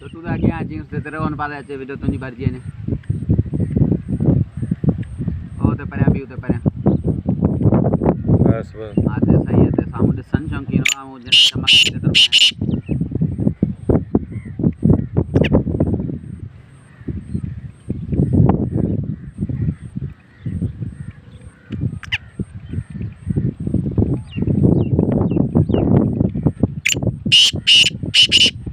तो तू तो आगे जींस देते रहो अनपाल ऐसे वीडियो तो नहीं भर दिए होते पर बस बस आते सही है ते सामने सन शौक़ीन ना वो जन चमक के तरफ़ Thank you.